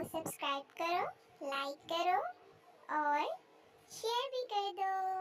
को सब्सक्राइब करो लाइक करो और शेयर भी कर दो।